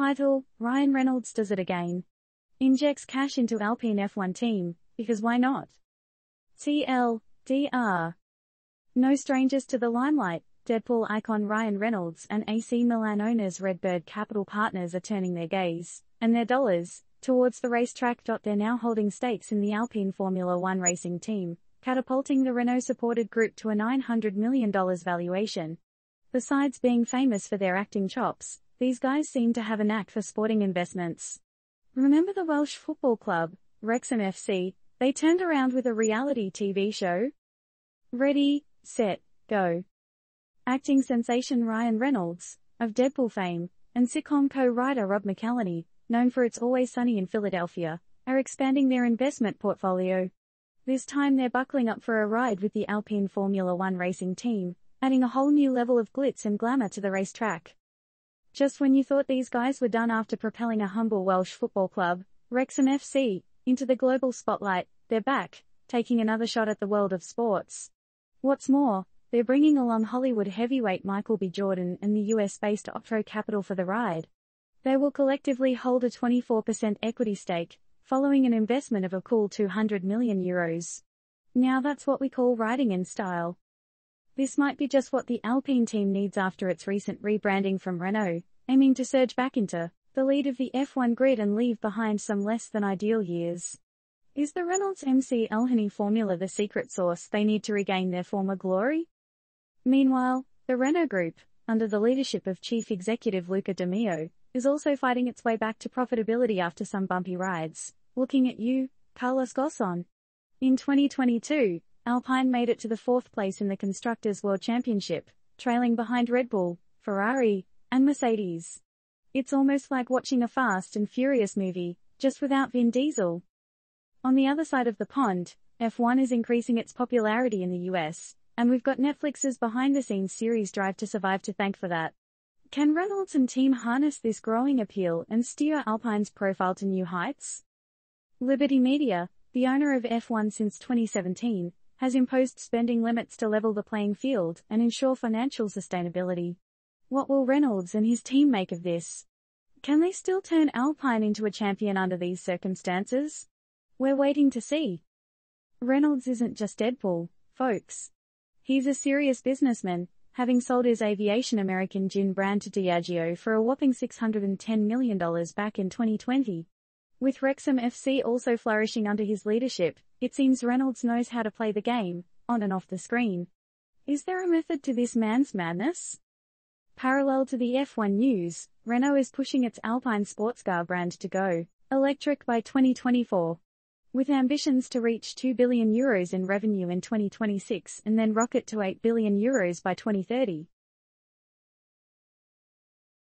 Title, Ryan Reynolds does it again. Injects cash into Alpine F1 team, because why not? TL, DR. No strangers to the limelight, Deadpool icon Ryan Reynolds and AC Milan owners Redbird Capital Partners are turning their gaze, and their dollars, towards the racetrack. They're now holding stakes in the Alpine Formula One racing team, catapulting the Renault-supported group to a $900 million valuation. Besides being famous for their acting chops, these guys seem to have a knack for sporting investments. Remember the Welsh football club, Wrexham FC, they turned around with a reality TV show? Ready, set, go. Acting sensation Ryan Reynolds, of Deadpool fame, and sitcom co-writer Rob McElhenney, known for It's Always Sunny in Philadelphia, are expanding their investment portfolio. This time they're buckling up for a ride with the Alpine Formula One racing team, adding a whole new level of glitz and glamour to the racetrack. Just when you thought these guys were done after propelling a humble Welsh football club, Wrexham FC, into the global spotlight, they're back, taking another shot at the world of sports. What's more, they're bringing along Hollywood heavyweight Michael B. Jordan and the US-based Otro Capital for the ride. They will collectively hold a 24% equity stake, following an investment of a cool 200 million euros. Now that's what we call riding in style. This might be just what the Alpine team needs after its recent rebranding from Renault, aiming to surge back into the lead of the F1 grid and leave behind some less than ideal years. Is the Reynolds McElhenney formula the secret sauce they need to regain their former glory? Meanwhile, the Renault Group, under the leadership of Chief Executive Luca de Meo, is also fighting its way back to profitability after some bumpy rides. Looking at you, Carlos Ghosn. In 2022, Alpine made it to the fourth place in the Constructors' World Championship, trailing behind Red Bull, Ferrari, and Mercedes. It's almost like watching a Fast and Furious movie, just without Vin Diesel. On the other side of the pond, F1 is increasing its popularity in the US, and we've got Netflix's behind-the-scenes series Drive to Survive to thank for that. Can Reynolds and team harness this growing appeal and steer Alpine's profile to new heights? Liberty Media, the owner of F1 since 2017, has imposed spending limits to level the playing field and ensure financial sustainability. What will Reynolds and his team make of this? Can they still turn Alpine into a champion under these circumstances? We're waiting to see. Reynolds isn't just Deadpool, folks. He's a serious businessman, having sold his aviation American gin brand to Diageo for a whopping $610 million back in 2020. With Wrexham FC also flourishing under his leadership, it seems Reynolds knows how to play the game, on and off the screen. Is there a method to this man's madness? Parallel to the F1 news, Renault is pushing its Alpine sports car brand to go electric by 2024. With ambitions to reach 2 billion euros in revenue in 2026 and then rocket to 8 billion euros by 2030.